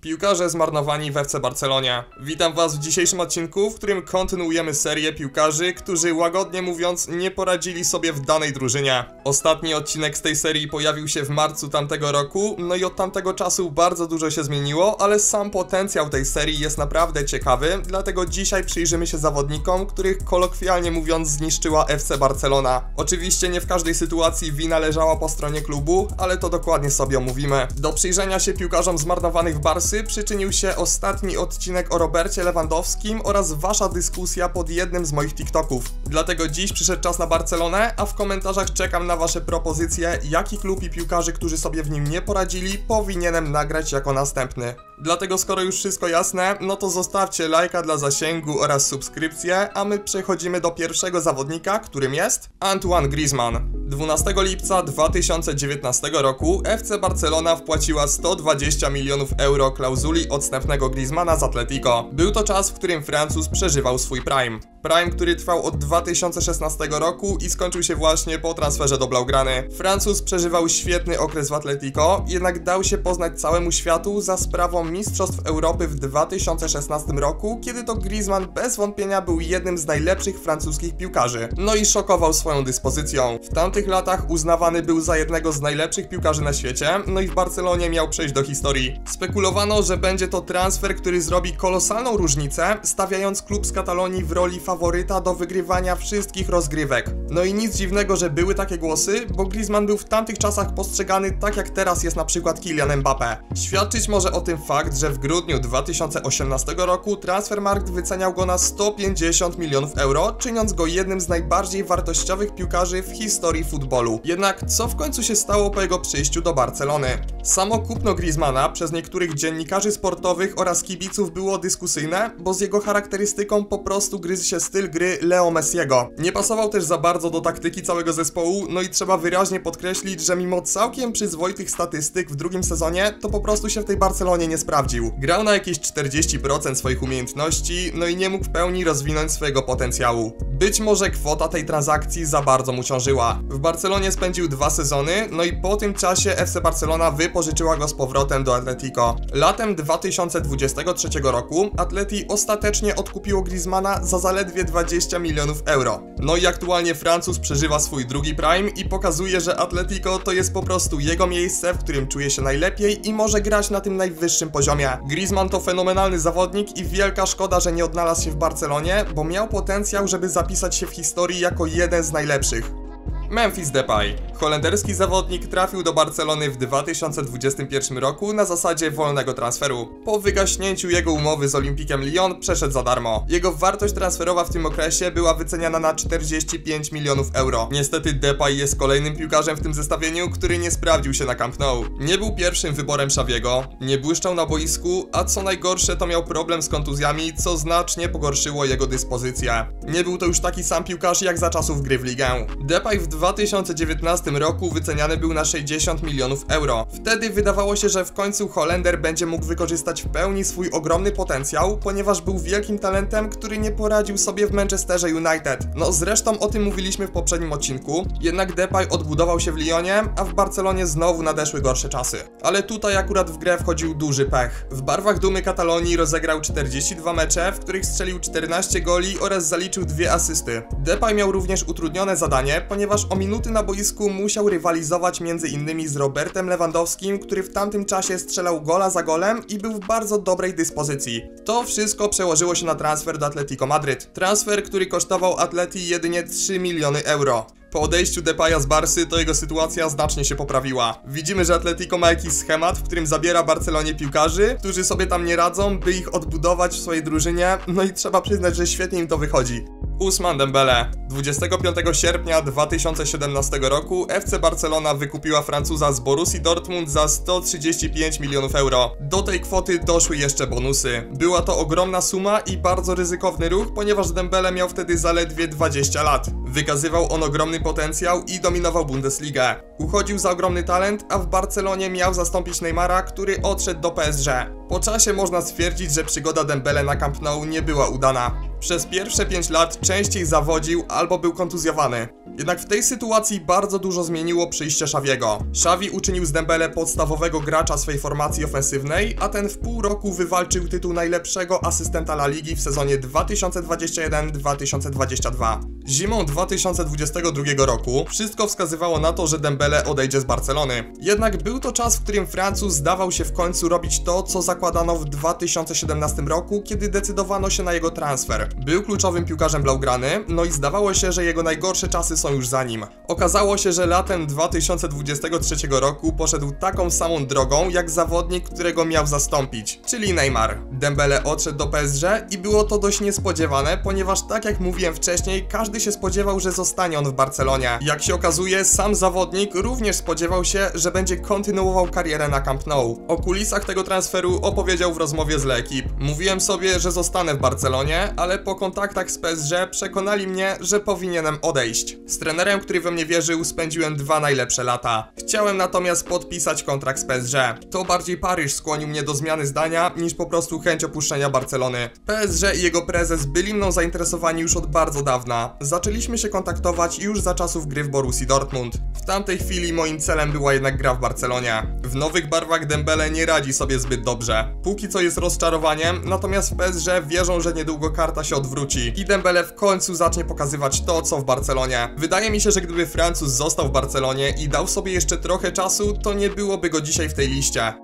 Piłkarze zmarnowani w FC Barcelonie. Witam Was w dzisiejszym odcinku, w którym kontynuujemy serię piłkarzy, którzy łagodnie mówiąc nie poradzili sobie w danej drużynie. Ostatni odcinek z tej serii pojawił się w marcu tamtego roku, no i od tamtego czasu bardzo dużo się zmieniło, ale sam potencjał tej serii jest naprawdę ciekawy, dlatego dzisiaj przyjrzymy się zawodnikom, których kolokwialnie mówiąc zniszczyła FC Barcelona. Oczywiście nie w każdej sytuacji wina leżała po stronie klubu, ale to dokładnie sobie omówimy. Do przyjrzenia się piłkarzom zmarnowanych w Przyczynił się ostatni odcinek o Robercie Lewandowskim oraz wasza dyskusja pod jednym z moich TikToków. Dlatego dziś przyszedł czas na Barcelonę, a w komentarzach czekam na wasze propozycje, jaki klub i piłkarzy, którzy sobie w nim nie poradzili, powinienem nagrać jako następny. Dlatego skoro już wszystko jasne, no to zostawcie lajka dla zasięgu oraz subskrypcję, a my przechodzimy do pierwszego zawodnika, którym jest Antoine Griezmann. 12 lipca 2019 roku FC Barcelona wpłaciła 120 milionów euro klauzuli odstępnego Griezmana z Atletico. Był to czas, w którym Francuz przeżywał swój prime. Prime, który trwał od 2016 roku i skończył się właśnie po transferze do Blaugrany. Francuz przeżywał świetny okres w Atletico, jednak dał się poznać całemu światu za sprawą Mistrzostw Europy w 2016 roku, kiedy to Griezmann bez wątpienia był jednym z najlepszych francuskich piłkarzy. No i szokował swoją dyspozycją. W tamtych latach uznawany był za jednego z najlepszych piłkarzy na świecie, no i w Barcelonie miał przejść do historii. Spekulowano, że będzie to transfer, który zrobi kolosalną różnicę, stawiając klub z Katalonii w roli faworyta do wygrywania wszystkich rozgrywek. No i nic dziwnego, że były takie głosy, bo Griezmann był w tamtych czasach postrzegany tak jak teraz jest na przykład Kylian Mbappé. Świadczyć może o tym fakt, że w grudniu 2018 roku Transfermarkt wyceniał go na 150 milionów euro, czyniąc go jednym z najbardziej wartościowych piłkarzy w historii futbolu. Jednak co w końcu się stało po jego przyjściu do Barcelony? Samo kupno Griezmana przez niektórych dziennikarzy sportowych oraz kibiców było dyskusyjne, bo z jego charakterystyką po prostu gryzł się styl gry Leo Messiego. Nie pasował też za bardzo do taktyki całego zespołu, no i trzeba wyraźnie podkreślić, że mimo całkiem przyzwoitych statystyk w drugim sezonie, to po prostu się w tej Barcelonie nie sprawdził. Grał na jakieś 40% swoich umiejętności, no i nie mógł w pełni rozwinąć swojego potencjału. Być może kwota tej transakcji za bardzo mu ciążyła. W Barcelonie spędził dwa sezony, no i po tym czasie FC Barcelona wypożyczyła go z powrotem do Atletico. Latem 2023 roku Atleti ostatecznie odkupiło Griezmana za zaledwie 20 milionów euro. No i aktualnie Francuz przeżywa swój drugi prime i pokazuje, że Atletico to jest po prostu jego miejsce, w którym czuje się najlepiej i może grać na tym najwyższym poziomie. Griezmann to fenomenalny zawodnik i wielka szkoda, że nie odnalazł się w Barcelonie, bo miał potencjał, żeby zapisać się w historii jako jeden z najlepszych. Memphis Depay. Holenderski zawodnik trafił do Barcelony w 2021 roku na zasadzie wolnego transferu. Po wygaśnięciu jego umowy z Olimpikiem Lyon przeszedł za darmo. Jego wartość transferowa w tym okresie była wyceniana na 45 milionów euro. Niestety Depay jest kolejnym piłkarzem w tym zestawieniu, który nie sprawdził się na Camp Nou. Nie był pierwszym wyborem Xaviego, nie błyszczał na boisku, a co najgorsze to miał problem z kontuzjami, co znacznie pogorszyło jego dyspozycję. Nie był to już taki sam piłkarz jak za czasów gry w ligę. Depay w 2019 roku wyceniany był na 60 milionów euro. Wtedy wydawało się, że w końcu Holender będzie mógł wykorzystać w pełni swój ogromny potencjał, ponieważ był wielkim talentem, który nie poradził sobie w Manchesterze United. No zresztą o tym mówiliśmy w poprzednim odcinku, jednak Depay odbudował się w Lyonie, a w Barcelonie znowu nadeszły gorsze czasy. Ale tutaj akurat w grę wchodził duży pech. W barwach dumy Katalonii rozegrał 42 mecze, w których strzelił 14 goli oraz zaliczył dwie asysty. Depay miał również utrudnione zadanie, ponieważ o minuty na boisku musiał rywalizować innymi z Robertem Lewandowskim, który w tamtym czasie strzelał gola za golem i był w bardzo dobrej dyspozycji. To wszystko przełożyło się na transfer do Atletico Madryt. Transfer, który kosztował Atleti jedynie 3 miliony euro. Po odejściu Depaya z Barsy to jego sytuacja znacznie się poprawiła. Widzimy, że Atletico ma jakiś schemat, w którym zabiera Barcelonie piłkarzy, którzy sobie tam nie radzą, by ich odbudować w swojej drużynie, no i trzeba przyznać, że świetnie im to wychodzi. Usman Dembele. 25 sierpnia 2017 roku FC Barcelona wykupiła Francuza z Borussii Dortmund za 135 milionów euro. Do tej kwoty doszły jeszcze bonusy. Była to ogromna suma i bardzo ryzykowny ruch, ponieważ Dembele miał wtedy zaledwie 20 lat. Wykazywał on ogromny potencjał i dominował Bundesligę. Uchodził za ogromny talent, a w Barcelonie miał zastąpić Neymara, który odszedł do PSG. Po czasie można stwierdzić, że przygoda Dembele na Camp Nou nie była udana. Przez pierwsze 5 lat częściej zawodził albo był kontuzjowany. Jednak w tej sytuacji bardzo dużo zmieniło przyjście Xaviego. Xavi uczynił z Dembele podstawowego gracza swej formacji ofensywnej, a ten w pół roku wywalczył tytuł najlepszego asystenta La Ligi w sezonie 2021-2022. Zimą 2022 roku wszystko wskazywało na to, że Dembele odejdzie z Barcelony. Jednak był to czas, w którym Francuz zdawał się w końcu robić to, co zakładano w 2017 roku, kiedy decydowano się na jego transfer. Był kluczowym piłkarzem Blaugrany, no i zdawało się, że jego najgorsze czasy są już za nim. Okazało się, że latem 2023 roku poszedł taką samą drogą, jak zawodnik, którego miał zastąpić, czyli Neymar. Dembele odszedł do PSG i było to dość niespodziewane, ponieważ tak jak mówiłem wcześniej, każdy się spodziewał, że zostanie on w Barcelonie. Jak się okazuje, sam zawodnik również spodziewał się, że będzie kontynuował karierę na Camp Nou. O kulisach tego transferu opowiedział w rozmowie z L'Equipe. Mówiłem sobie, że zostanę w Barcelonie, ale po kontaktach z PSG przekonali mnie, że powinienem odejść. Z trenerem, który we mnie wierzył, spędziłem dwa najlepsze lata. Chciałem natomiast podpisać kontrakt z PSG. To bardziej Paryż skłonił mnie do zmiany zdania, niż po prostu chęć opuszczenia Barcelony. PSG i jego prezes byli mną zainteresowani już od bardzo dawna. Zaczęliśmy się kontaktować już za czasów gry w Borussii Dortmund. W tamtej chwili moim celem była jednak gra w Barcelonie. W nowych barwach Dembele nie radzi sobie zbyt dobrze. Póki co jest rozczarowaniem, natomiast w PSG wierzą, że niedługo karta się odwróci i Dembele w końcu zacznie pokazywać to, co w Barcelonie. Wydaje mi się, że gdyby Francuz został w Barcelonie i dał sobie jeszcze trochę czasu, to nie byłoby go dzisiaj w tej liście.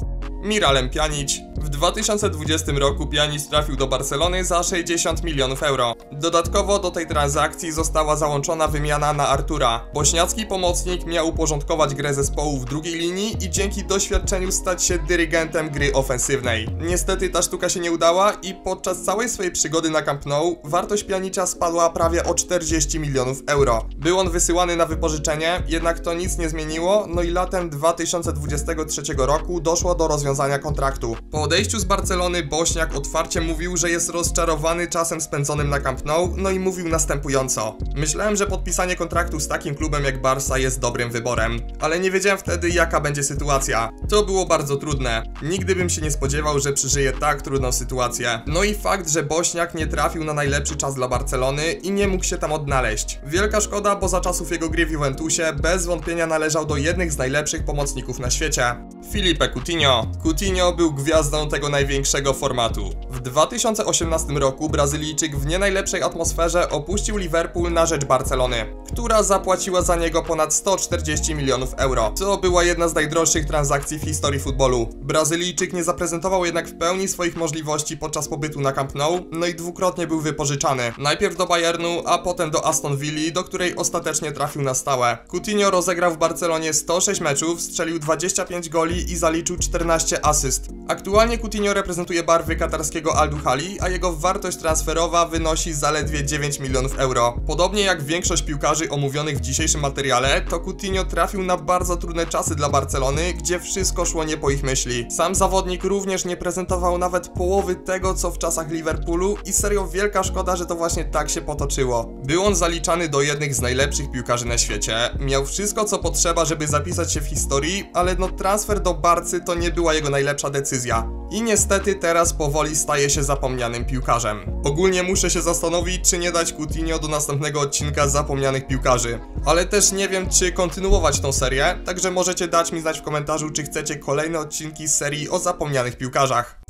Miralem Pjanic. W 2020 roku Pjanic trafił do Barcelony za 60 milionów euro. Dodatkowo do tej transakcji została załączona wymiana na Artura. Bośniacki pomocnik miał uporządkować grę zespołu w drugiej linii i dzięki doświadczeniu stać się dyrygentem gry ofensywnej. Niestety ta sztuka się nie udała i podczas całej swojej przygody na Camp Nou wartość Pjanicza spadła prawie o 40 milionów euro. Był on wysyłany na wypożyczenie, jednak to nic nie zmieniło, no i latem 2023 roku doszło do rozwiązania kontraktu. Po odejściu z Barcelony Bośniak otwarcie mówił, że jest rozczarowany czasem spędzonym na Camp Nou, no i mówił następująco. Myślałem, że podpisanie kontraktu z takim klubem jak Barca jest dobrym wyborem, ale nie wiedziałem wtedy jaka będzie sytuacja. To było bardzo trudne. Nigdy bym się nie spodziewał, że przeżyje tak trudną sytuację. No i fakt, że Bośniak nie trafił na najlepszy czas dla Barcelony i nie mógł się tam odnaleźć. Wielka szkoda, bo za czasów jego gry w Juventusie bez wątpienia należał do jednych z najlepszych pomocników na świecie. Filipe Coutinho. Coutinho był gwiazdą tego największego formatu. W 2018 roku Brazylijczyk w nie najlepszej atmosferze opuścił Liverpool na rzecz Barcelony, która zapłaciła za niego ponad 140 milionów euro. To była jedna z najdroższych transakcji w historii futbolu. Brazylijczyk nie zaprezentował jednak w pełni swoich możliwości podczas pobytu na Camp Nou, no i dwukrotnie był wypożyczany. Najpierw do Bayernu, a potem do Aston Villa, do której ostatecznie trafił na stałe. Coutinho rozegrał w Barcelonie 106 meczów, strzelił 25 goli i zaliczył 14 asyst. Aktualnie Coutinho reprezentuje barwy katarskiego Al Duhali, a jego wartość transferowa wynosi zaledwie 9 milionów euro. Podobnie jak większość piłkarzy omówionych w dzisiejszym materiale, to Coutinho trafił na bardzo trudne czasy dla Barcelony, gdzie wszystko szło nie po ich myśli. Sam zawodnik również nie prezentował nawet połowy tego, co w czasach Liverpoolu i serio wielka szkoda, że to właśnie tak się potoczyło. Był on zaliczany do jednych z najlepszych piłkarzy na świecie, miał wszystko co potrzeba, żeby zapisać się w historii, ale no transfer do Barcy to nie była jego najlepsza decyzja. I niestety teraz powoli staje się zapomnianym piłkarzem. Ogólnie muszę się zastanowić, czy nie dać Coutinho do następnego odcinka zapomnianych piłkarzy. Ale też nie wiem, czy kontynuować tą serię, także możecie dać mi znać w komentarzu, czy chcecie kolejne odcinki z serii o zapomnianych piłkarzach.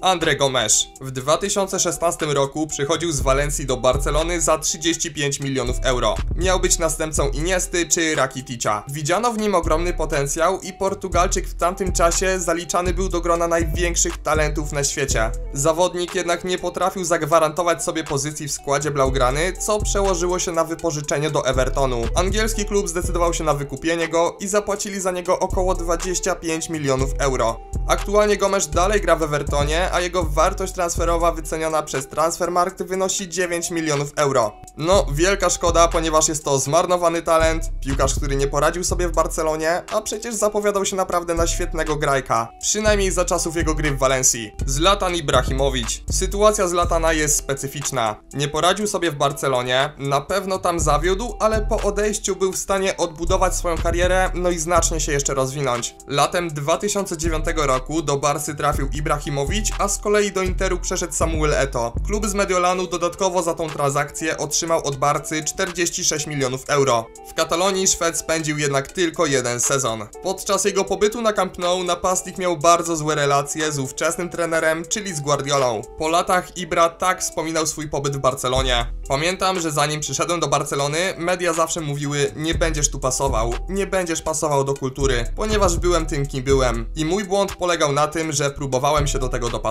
André Gomes. W 2016 roku przychodził z Walencji do Barcelony za 35 milionów euro. Miał być następcą Iniesty czy Rakiticza. Widziano w nim ogromny potencjał i Portugalczyk w tamtym czasie zaliczany był do grona największych talentów na świecie. Zawodnik jednak nie potrafił zagwarantować sobie pozycji w składzie Blaugrany, co przełożyło się na wypożyczenie do Evertonu. Angielski klub zdecydował się na wykupienie go i zapłacili za niego około 25 milionów euro. Aktualnie Gomes dalej gra w Evertonie, a jego wartość transferowa wyceniona przez Transfermarkt wynosi 9 milionów euro. No, wielka szkoda, ponieważ jest to zmarnowany talent, piłkarz, który nie poradził sobie w Barcelonie, a przecież zapowiadał się naprawdę na świetnego grajka, przynajmniej za czasów jego gry w Walencji. Zlatan Ibrahimowicz. Sytuacja Zlatana jest specyficzna. Nie poradził sobie w Barcelonie, na pewno tam zawiódł, ale po odejściu był w stanie odbudować swoją karierę, no i znacznie się jeszcze rozwinąć. Latem 2009 roku do Barsy trafił Ibrahimowicz, a z kolei do Interu przeszedł Samuel Eto. Klub z Mediolanu dodatkowo za tą transakcję otrzymał od Barcy 46 milionów euro. W Katalonii Szwed spędził jednak tylko jeden sezon. Podczas jego pobytu na Camp Nou napastnik miał bardzo złe relacje z ówczesnym trenerem, czyli z Guardiolą. Po latach Ibra tak wspominał swój pobyt w Barcelonie. Pamiętam, że zanim przyszedłem do Barcelony, media zawsze mówiły: Nie będziesz tu pasował, nie będziesz pasował do kultury, ponieważ byłem tym, kim byłem. I mój błąd polegał na tym, że próbowałem się do tego dopasować,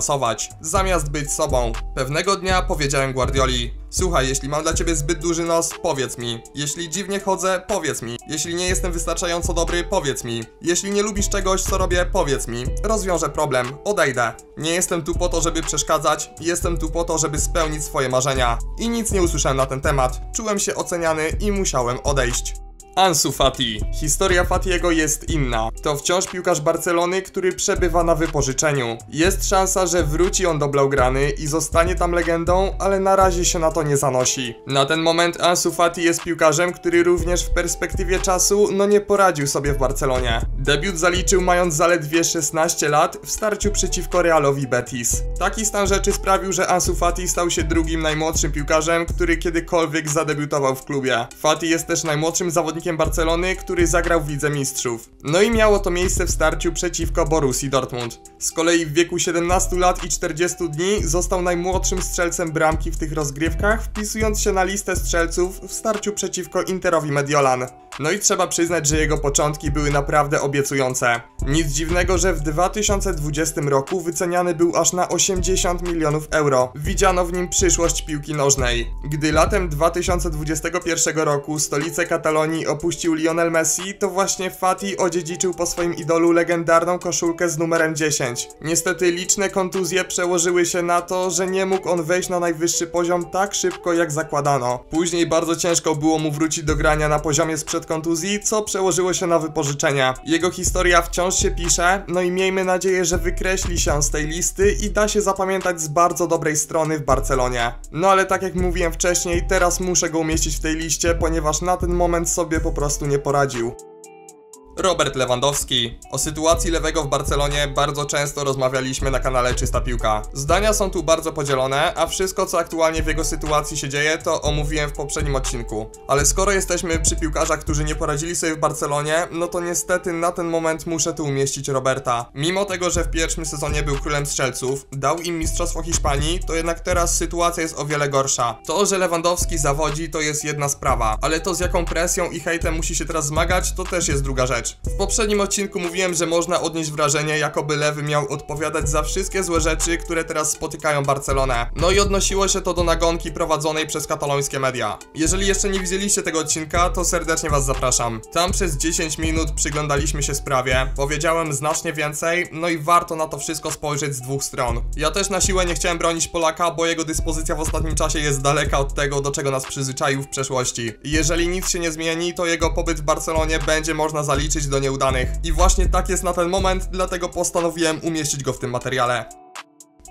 zamiast być sobą. Pewnego dnia powiedziałem Guardioli: Słuchaj, jeśli mam dla ciebie zbyt duży nos, powiedz mi. Jeśli dziwnie chodzę, powiedz mi. Jeśli nie jestem wystarczająco dobry, powiedz mi. Jeśli nie lubisz czegoś, co robię, powiedz mi. Rozwiążę problem, odejdę. Nie jestem tu po to, żeby przeszkadzać, jestem tu po to, żeby spełnić swoje marzenia. I nic nie usłyszałem na ten temat. Czułem się oceniany i musiałem odejść. Ansu Fati. Historia Fatiego jest inna. To wciąż piłkarz Barcelony, który przebywa na wypożyczeniu. Jest szansa, że wróci on do Blaugrany i zostanie tam legendą, ale na razie się na to nie zanosi. Na ten moment Ansu Fati jest piłkarzem, który również w perspektywie czasu no nie poradził sobie w Barcelonie. Debiut zaliczył mając zaledwie 16 lat w starciu przeciwko Realowi Betis. Taki stan rzeczy sprawił, że Ansu Fati stał się drugim najmłodszym piłkarzem, który kiedykolwiek zadebiutował w klubie. Fati jest też najmłodszym zawodnikiem Barcelony, który zagrał w Lidze Mistrzów. No i miało to miejsce w starciu przeciwko Borussii Dortmund. Z kolei w wieku 17 lat i 40 dni został najmłodszym strzelcem bramki w tych rozgrywkach, wpisując się na listę strzelców w starciu przeciwko Interowi Mediolan. No i trzeba przyznać, że jego początki były naprawdę obiecujące. Nic dziwnego, że w 2020 roku wyceniany był aż na 80 milionów euro. Widziano w nim przyszłość piłki nożnej. Gdy latem 2021 roku stolicę Katalonii opuścił Lionel Messi, to właśnie Fati odziedziczył po swoim idolu legendarną koszulkę z numerem 10. Niestety liczne kontuzje przełożyły się na to, że nie mógł on wejść na najwyższy poziom tak szybko jak zakładano. Później bardzo ciężko było mu wrócić do grania na poziomie sprzed kontuzji, co przełożyło się na wypożyczenia. Jego historia wciąż się pisze, no i miejmy nadzieję, że wykreśli się z tej listy i da się zapamiętać z bardzo dobrej strony w Barcelonie. No ale tak jak mówiłem wcześniej, teraz muszę go umieścić w tej liście, ponieważ na ten moment sobie po prostu nie poradził. Robert Lewandowski. O sytuacji lewego w Barcelonie bardzo często rozmawialiśmy na kanale Czysta Piłka. Zdania są tu bardzo podzielone, a wszystko co aktualnie w jego sytuacji się dzieje to omówiłem w poprzednim odcinku. Ale skoro jesteśmy przy piłkarzach, którzy nie poradzili sobie w Barcelonie, no to niestety na ten moment muszę tu umieścić Roberta. Mimo tego, że w pierwszym sezonie był królem strzelców, dał im mistrzostwo Hiszpanii, to jednak teraz sytuacja jest o wiele gorsza. To, że Lewandowski zawodzi to jest jedna sprawa, ale to z jaką presją i hejtem musi się teraz zmagać to też jest druga rzecz. W poprzednim odcinku mówiłem, że można odnieść wrażenie, jakoby Lewy miał odpowiadać za wszystkie złe rzeczy, które teraz spotykają Barcelonę. No i odnosiło się to do nagonki prowadzonej przez katalońskie media. Jeżeli jeszcze nie widzieliście tego odcinka, to serdecznie was zapraszam. Tam przez 10 minut przyglądaliśmy się sprawie, powiedziałem znacznie więcej, no i warto na to wszystko spojrzeć z dwóch stron. Ja też na siłę nie chciałem bronić Polaka, bo jego dyspozycja w ostatnim czasie jest daleka od tego, do czego nas przyzwyczaił w przeszłości. Jeżeli nic się nie zmieni, to jego pobyt w Barcelonie będzie można zaliczyć do nieudanych. I właśnie tak jest na ten moment, dlatego postanowiłem umieścić go w tym materiale.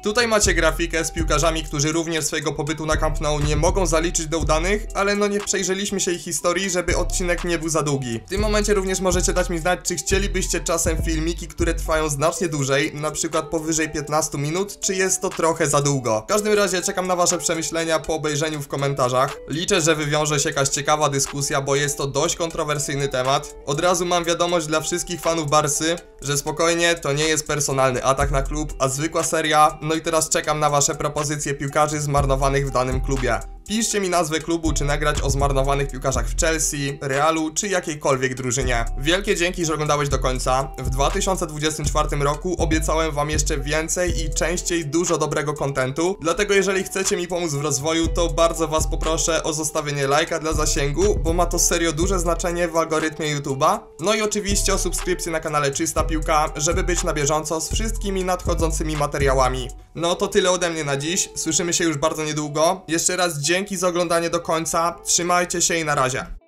Tutaj macie grafikę z piłkarzami, którzy również swojego pobytu na Camp Nou nie mogą zaliczyć do udanych, ale no nie przejrzeliśmy się ich historii, żeby odcinek nie był za długi. W tym momencie również możecie dać mi znać, czy chcielibyście czasem filmiki, które trwają znacznie dłużej, na przykład powyżej 15 minut, czy jest to trochę za długo. W każdym razie czekam na wasze przemyślenia po obejrzeniu w komentarzach. Liczę, że wywiąże się jakaś ciekawa dyskusja, bo jest to dość kontrowersyjny temat. Od razu mam wiadomość dla wszystkich fanów Barsy, że spokojnie, to nie jest personalny atak na klub, a zwykła seria, no i teraz czekam na wasze propozycje piłkarzy zmarnowanych w danym klubie. Piszcie mi nazwę klubu, czy nagrać o zmarnowanych piłkarzach w Chelsea, Realu, czy jakiejkolwiek drużynie. Wielkie dzięki, że oglądałeś do końca. W 2024 roku obiecałem wam jeszcze więcej i częściej dużo dobrego kontentu, dlatego jeżeli chcecie mi pomóc w rozwoju, to bardzo was poproszę o zostawienie lajka dla zasięgu, bo ma to serio duże znaczenie w algorytmie YouTube'a. No i oczywiście o subskrypcję na kanale Czysta Piłka, żeby być na bieżąco z wszystkimi nadchodzącymi materiałami. No to tyle ode mnie na dziś, słyszymy się już bardzo niedługo. Jeszcze raz dzięki za oglądanie do końca, trzymajcie się i na razie.